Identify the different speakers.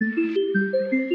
Speaker 1: Música